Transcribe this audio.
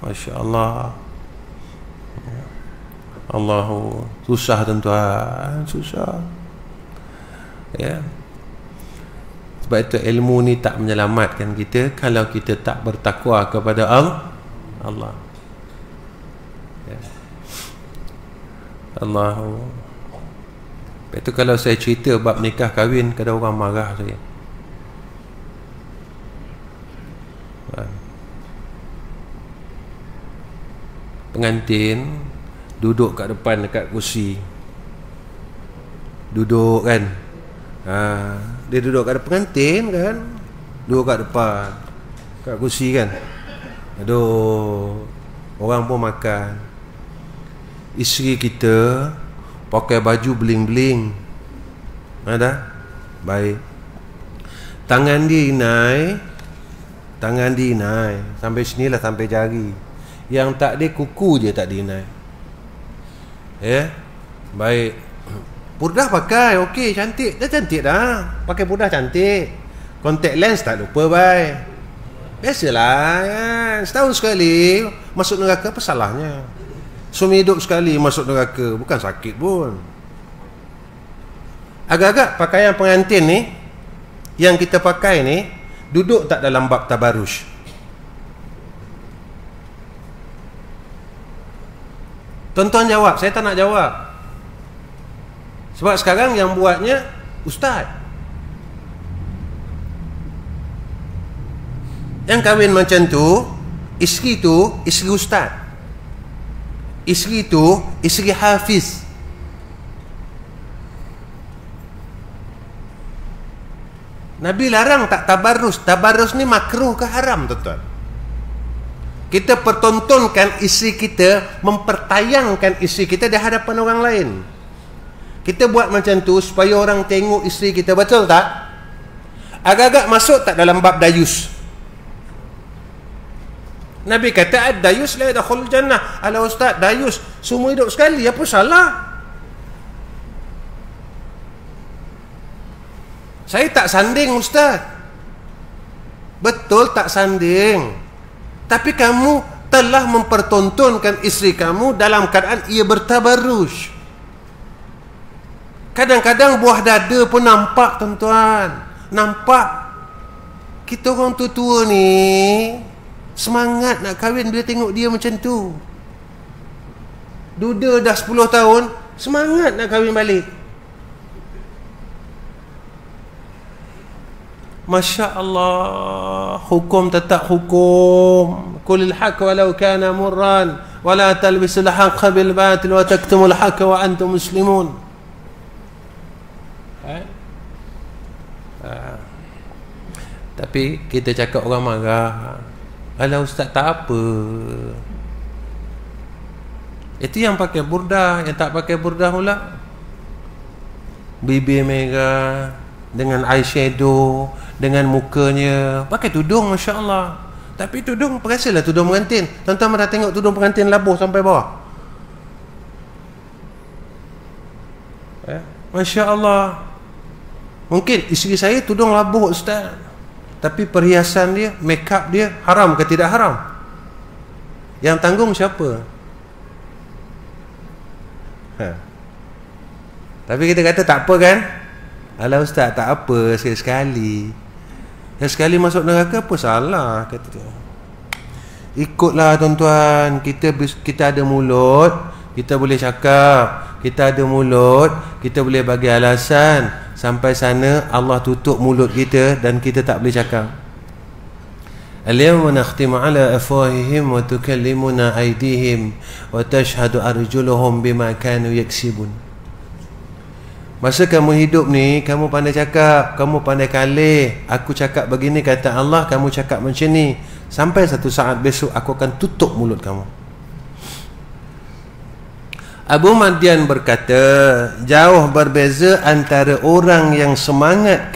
Masya Allah Allahu susah tuan-tuan susah. Ya. Sebab itu ilmu ni tak menyelamatkan kita kalau kita tak bertakwa kepada Allah Allah. Ya. Allahu. Itu kalau saya cerita bab nikah kahwin kadang orang marah saya pengantin duduk kat depan dekat kursi. Duduk kan? Ha, dia duduk kat pengantin kan? Duduk kat depan kat kursi kan? Aduh orang pun makan. Isteri kita pakai baju bling-bling ada baik. Tangan dia naik tangan dia naik sampai sinilah sampai jari yang tak ada kuku je tak dia naik Ya? Baik. Purdah pakai Okey cantik. Dah cantik dah. Pakai purdah cantik. Contact lens tak lupa bye. Biasalah kan Setahun sekali Masuk neraka apa salahnya? Suami hidup sekali masuk neraka Bukan sakit pun. Agak-agak pakaian pengantin ni Yang kita pakai ni Duduk tak dalam bab tabarush Tuan-tuan jawab, saya tak nak jawab. Sebab sekarang yang buatnya ustaz. Yang kahwin macam tu, isteri tu isteri ustaz. Isteri tu isteri hafiz. Nabi larang tak tabarrus. Tabarrus ni makruh ke haram tuan-tuan? Kita pertontonkan isi kita mempertayangkan isi kita di hadapan orang lain. Kita buat macam tu supaya orang tengok isi kita betul tak? Agak-agak masuk tak dalam bab dayus? Nabi kata ad-dayus la yadkhul jannah. Ala ustaz dayus. Semua hidup sekali apa salah? Saya tak sanding ustaz. Betul tak sanding tapi kamu telah mempertontonkan isteri kamu dalam keadaan ia bertabarruj. Kadang-kadang buah dada pun nampak tuan-tuan. Nampak kita orang tua-tua ni semangat nak kahwin bila tengok dia macam tu. Duda dah 10 tahun semangat nak kahwin balik Masya Allah Hukum tetap hukum. Kulil haq walau kana murran. Wala talbisul haqqa bil batil Wa taktumul haqqa wa antum muslimun. Ha. Tapi kita cakap orang marah. Alah ustaz tak apa. Itu yang pakai burdah. Yang tak pakai burdah pula? Bibir merah Dengan eyeshadow dengan mukanya. Pakai tudung masya-Allah. Tapi tudung perasalah tudung pengantin. Tuan-tuan pernah tengok tudung pengantin labuh sampai bawah? Eh? masya-Allah. Mungkin isteri saya tudung labuh ustaz. Tapi perhiasan dia make up dia haram ke tidak haram? Yang tanggung siapa? Ha. tapi kita kata tak apa kan Alah ustaz tak apa sekali-sekali sekali masuk neraka apa salah kata dia. Ikutlah tuan-tuan, kita kita ada mulut, kita boleh cakap, kita ada mulut, kita boleh bagi alasan sampai sana Allah tutup mulut kita dan kita tak boleh cakap. Al-yawma nakhtimu ala afwahihim wa tukallimuna aydihim wa tashhadu arjuluhum bima kanu yaksibun. Masa kamu hidup ni Kamu pandai cakap Kamu pandai kalih. Aku cakap begini kata Allah Kamu cakap macam ni. Sampai satu saat besok Aku akan tutup mulut kamu. Abu Madian berkata Jauh berbeza antara orang yang semangat